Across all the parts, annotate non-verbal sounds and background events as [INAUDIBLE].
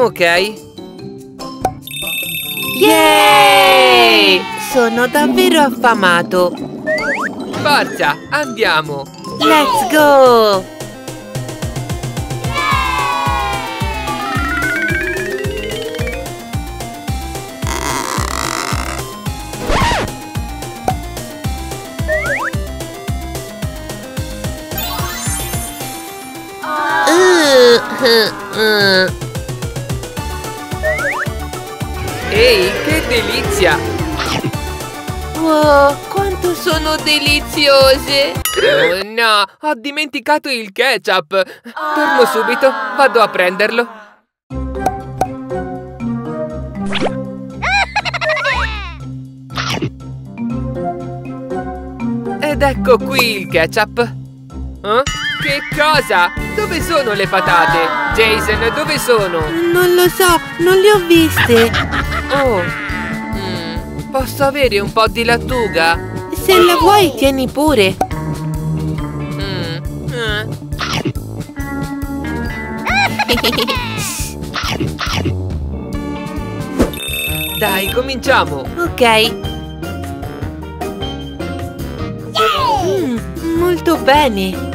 Ok. Yay! Sono davvero affamato. Forza, andiamo. Let's go! Uh, uh, uh. Ehi, che delizia! Wow, quanto sono deliziose! Oh no, ho dimenticato il ketchup. Torno subito, vado a prenderlo. Ed ecco qui il ketchup. Eh? Che cosa? Dove sono le patate? Jason, dove sono? Non lo so, non le ho viste. Oh, mm, posso avere un po' di lattuga? Se la vuoi, tieni pure. Mm. Dai, cominciamo. Ok. Mm, molto bene.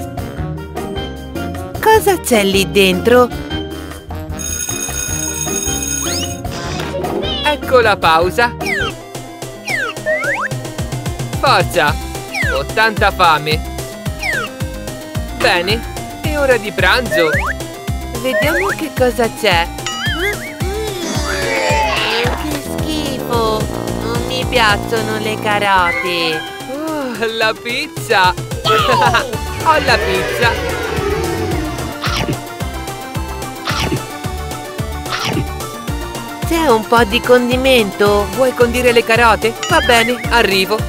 Cosa c'è lì dentro? Ecco la pausa. Forza, ho tanta fame. Bene, è ora di pranzo. Vediamo che cosa c'è. Che schifo! Non mi piacciono le carote. Oh, la pizza! [LAUGHS] ho la pizza! C'è un po' di condimento? Vuoi condire le carote? Va bene, arrivo. [LAUGHS]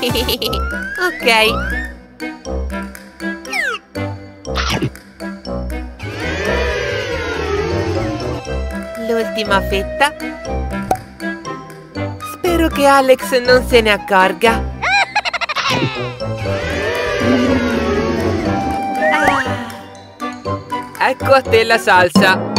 ok. L'ultima fetta. Spero che Alex non se ne accorga. [LAUGHS] Ecco a te la salsa.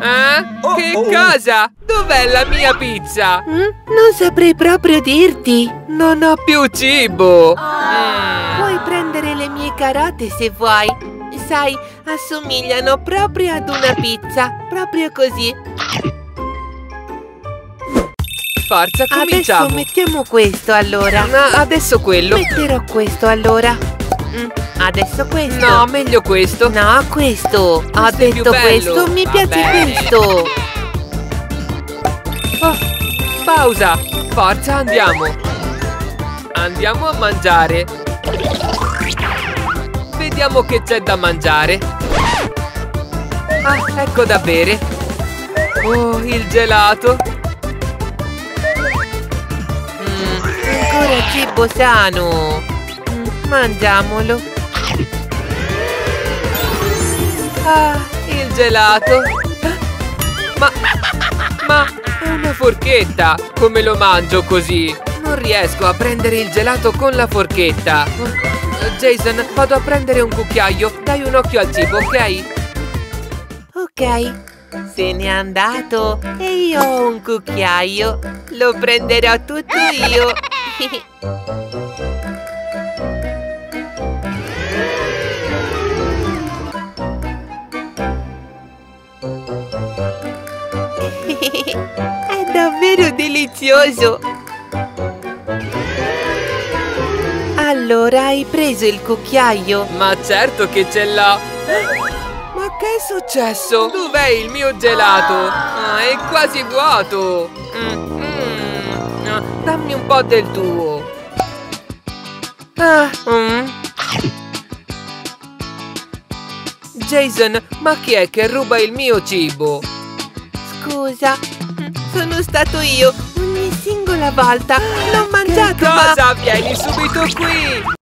Eh? Che cosa? Dov'è la mia pizza? Mm? Non saprei proprio dirti. Non ho più cibo. Mm. Puoi prendere le mie carote se vuoi. Sai, assomigliano proprio ad una pizza. Proprio così. Forza, cominciamo. Adesso mettiamo questo allora. No, adesso quello. Metterò questo allora. Mm, adesso questo. No, meglio questo. No, questo. Questo Ho detto questo, mi Va piace bene. questo. Oh, pausa. Forza, andiamo. Andiamo a mangiare. Vediamo che c'è da mangiare. Ah, ecco da bere. Oh, il gelato. Mm, ancora cibo sano. Mm, mangiamolo. Ah, il gelato. Ma, ma, è una forchetta. Come lo mangio così? Non riesco a prendere il gelato con la forchetta. Jason, vado a prendere un cucchiaio. Dai un occhio al cibo, ok? Ok. Se n'è andato e io ho un cucchiaio. Lo prenderò tutto io. [LAUGHS] [LAUGHS] È davvero delizioso! Allora hai preso il cucchiaio? Ma certo che ce l'ho! Ma che è successo? Dov'è il mio gelato? Ah, è quasi vuoto! Mm, mm. Ah, Dammi un po' del tuo! Ah, mm. Jason, ma chi è che ruba il mio cibo? Scusa, sono stato io ogni singola volta. L'ho mangiato, ma... Cosa? Vieni subito qui!